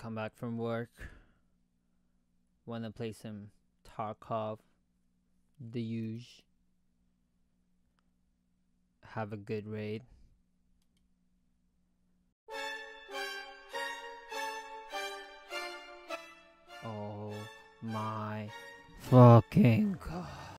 come back from work. Wanna play some Tarkov, the huge. Have a good raid. Oh my fucking god.